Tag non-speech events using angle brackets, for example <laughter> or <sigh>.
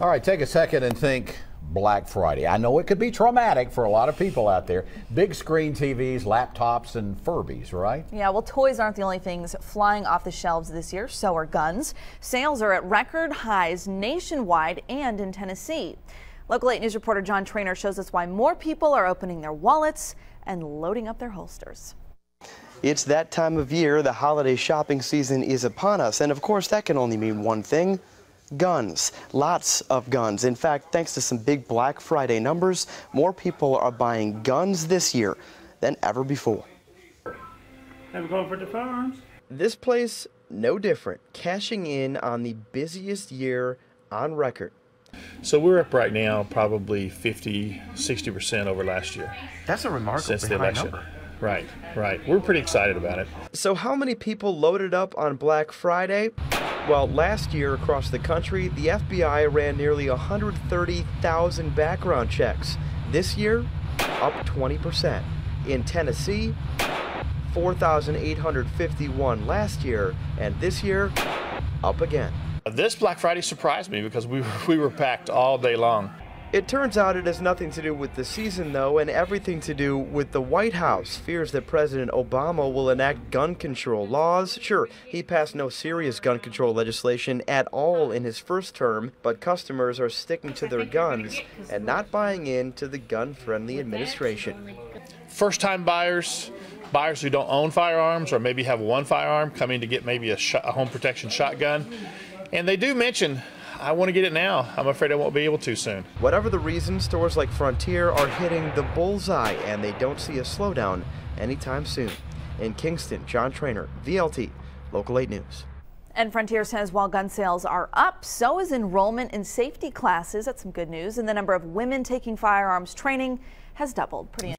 All right, take a second and think Black Friday. I know it could be traumatic for a lot of people out there. Big screen TVs, laptops, and Furbies, right? Yeah, well, toys aren't the only things flying off the shelves this year, so are guns. Sales are at record highs nationwide and in Tennessee. Local 8 News reporter John Trainer shows us why more people are opening their wallets and loading up their holsters. It's that time of year. The holiday shopping season is upon us. And of course, that can only mean one thing guns. Lots of guns. In fact, thanks to some big Black Friday numbers, more people are buying guns this year than ever before. Have a go for the firearms? This place, no different, cashing in on the busiest year on record. So we're up right now probably 50, 60% over last year. That's a remarkable since the election. number. Right, right. We're pretty excited about it. So how many people loaded up on Black Friday? Well, last year across the country, the FBI ran nearly 130,000 background checks. This year, up 20%. In Tennessee, 4,851 last year, and this year, up again. This Black Friday surprised me because we <laughs> we were packed all day long. It turns out it has nothing to do with the season, though, and everything to do with the White House. Fears that President Obama will enact gun control laws. Sure, he passed no serious gun control legislation at all in his first term, but customers are sticking to their guns and not buying into the gun friendly administration. First time buyers, buyers who don't own firearms or maybe have one firearm coming to get maybe a, a home protection shotgun. And they do mention I want to get it now. I'm afraid I won't be able to soon. Whatever the reason, stores like Frontier are hitting the bullseye and they don't see a slowdown anytime soon. In Kingston, John Trainer, VLT, Local 8 News. And Frontier says while gun sales are up, so is enrollment in safety classes. That's some good news. And the number of women taking firearms training has doubled. Pretty